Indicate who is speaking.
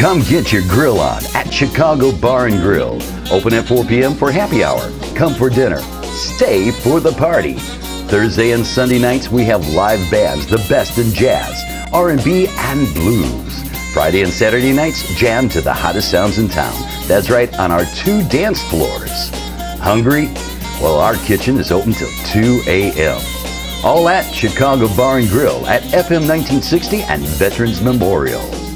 Speaker 1: Come get your grill on at Chicago Bar and Grill. Open at 4 p.m. for happy hour. Come for dinner. Stay for the party. Thursday and Sunday nights we have live bands, the best in jazz, R&B, and blues. Friday and Saturday nights jam to the hottest sounds in town. That's right, on our two dance floors. Hungry? Well, our kitchen is open till 2 a.m. All at Chicago Bar and Grill at FM 1960 and Veterans Memorial.